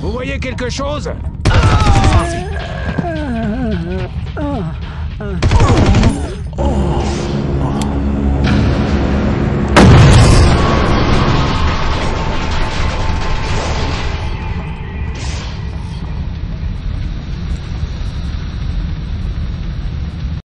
Vous voyez quelque chose? Ah! Ah, ah,